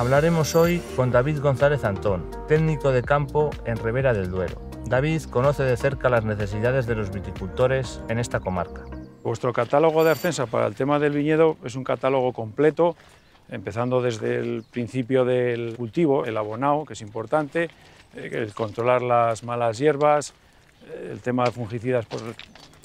Hablaremos hoy con David González Antón, técnico de campo en Ribera del Duero. David conoce de cerca las necesidades de los viticultores en esta comarca. Vuestro catálogo de Arcensa para el tema del viñedo es un catálogo completo, empezando desde el principio del cultivo, el abonado, que es importante, eh, el controlar las malas hierbas, eh, el tema de fungicidas por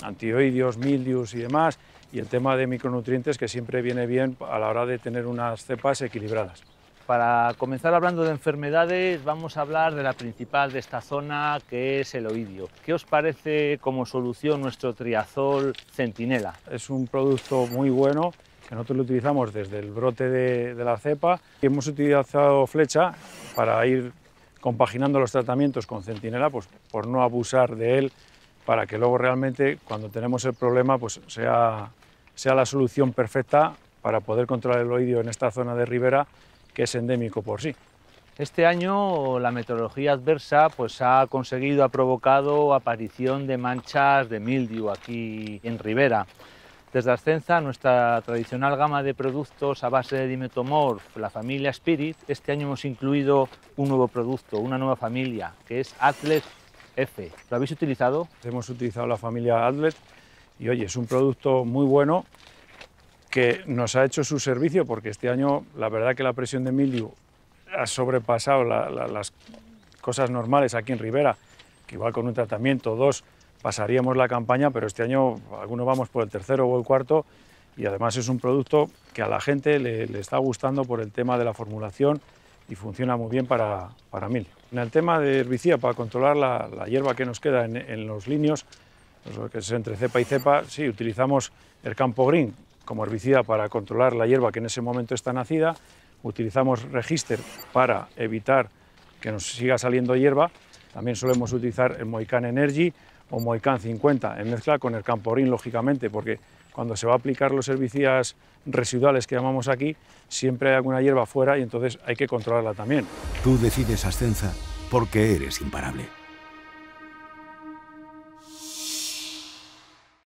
antioidios, mildius y demás, y el tema de micronutrientes que siempre viene bien a la hora de tener unas cepas equilibradas. Para comenzar hablando de enfermedades, vamos a hablar de la principal de esta zona, que es el oidio. ¿Qué os parece como solución nuestro triazol centinela? Es un producto muy bueno que nosotros lo utilizamos desde el brote de, la cepa y hemos utilizado flecha para ir compaginando los tratamientos con centinela, pues por no abusar de él, para que luego realmente cuando tenemos el problema pues sea, sea la solución perfecta para poder controlar el oidio en esta zona de ribera que es endémico por sí. Este año la meteorología adversa pues, ha conseguido, ha provocado aparición de manchas de mildiu aquí en Ribera. Desde Ascenza, nuestra tradicional gama de productos a base de dimetomorf, la familia Spirit, este año hemos incluido un nuevo producto, una nueva familia, que es Atlet F. ¿Lo habéis utilizado? Hemos utilizado la familia Atlet y oye, es un producto muy bueno que nos ha hecho su servicio porque este año la verdad que la presión de mildiu ha sobrepasado las cosas normales aquí en Ribera, que igual con un tratamiento, dos, pasaríamos la campaña, pero este año algunos vamos por el tercero o el cuarto y además es un producto que a la gente le, está gustando por el tema de la formulación y funciona muy bien para, para. En el tema de herbicida, para controlar la, hierba que nos queda en, los líneos, que es entre cepa y cepa, sí, utilizamos el campo green, como herbicida para controlar la hierba que en ese momento está nacida, utilizamos Register para evitar que nos siga saliendo hierba, también solemos utilizar el Moican Energy o Moican 50 en mezcla con el Camporín, lógicamente, porque cuando se va a aplicar los herbicidas residuales que llamamos aquí, siempre hay alguna hierba fuera y entonces hay que controlarla también. Tú decides Ascensa porque eres imparable.